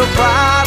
so proud.